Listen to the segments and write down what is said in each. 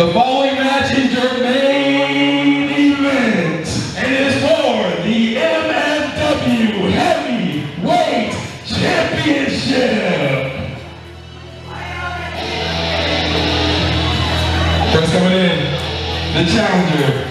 The following match is your main event and it is for the MFW Heavyweight Championship. First coming in, the challenger,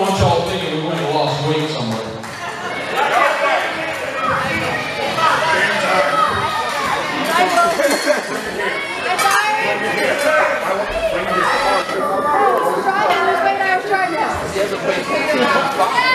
don't want y'all thinking we went and lost weight somewhere. I was trying to.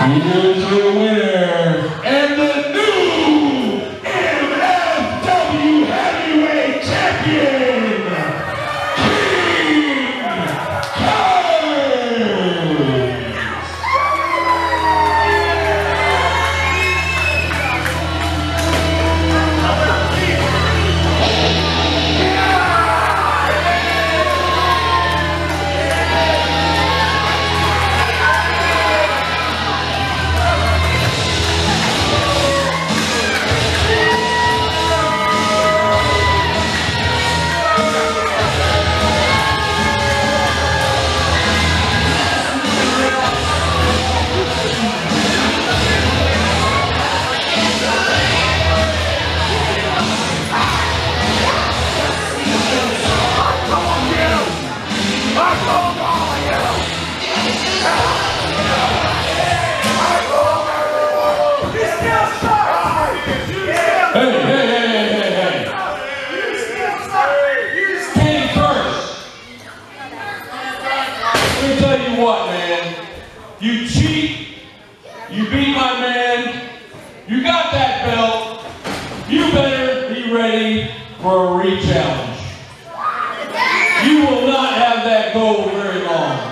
Here's your winner Let me tell you what, man. You cheat. You beat my man. You got that belt. You better be ready for a re-challenge. You will not have that gold very long.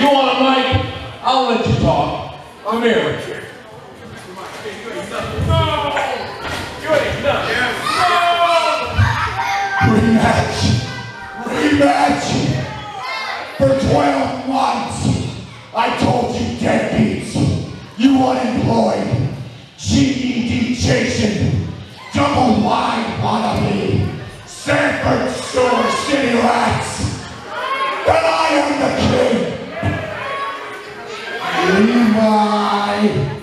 You want a mic? I'll let you talk. Come here. Rematch! For 12 months, I told you deadbeats, you unemployed, GED chasing, double wide wannabe, Sanford Shore City rats, that I am the king. Levi,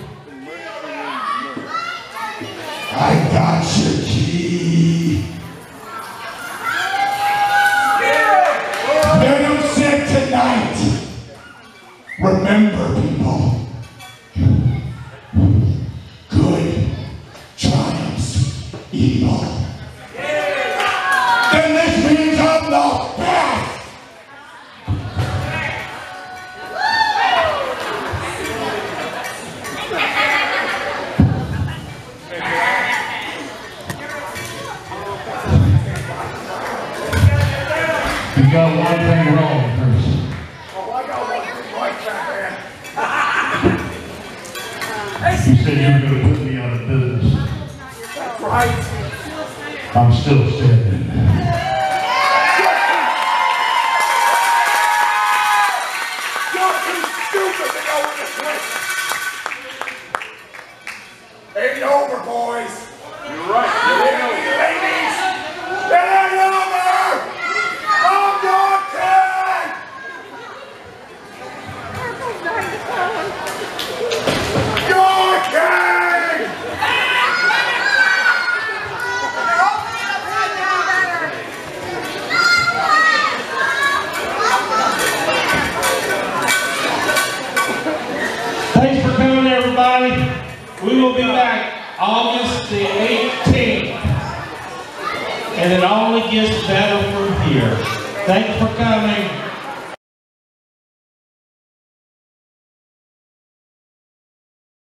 still standing.